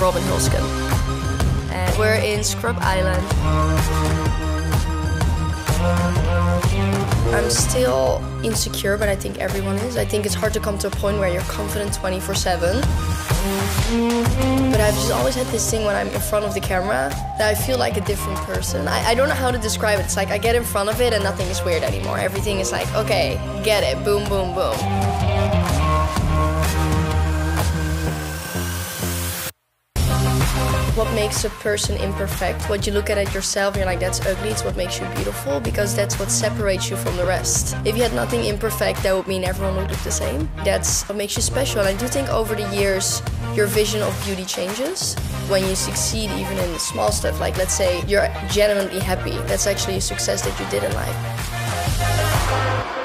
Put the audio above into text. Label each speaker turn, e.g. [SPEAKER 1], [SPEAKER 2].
[SPEAKER 1] Robin Holzken. And we're in Scrub Island. I'm still insecure, but I think everyone is. I think it's hard to come to a point where you're confident 24 7. But I've just always had this thing when I'm in front of the camera that I feel like a different person. I, I don't know how to describe it. It's like I get in front of it and nothing is weird anymore. Everything is like, okay, get it, boom, boom, boom. What makes a person imperfect. What you look at it yourself, you're like, that's ugly. It's what makes you beautiful because that's what separates you from the rest. If you had nothing imperfect, that would mean everyone would look the same. That's what makes you special. And I do think over the years, your vision of beauty changes. When you succeed, even in small stuff, like let's say you're genuinely happy, that's actually a success that you did in life.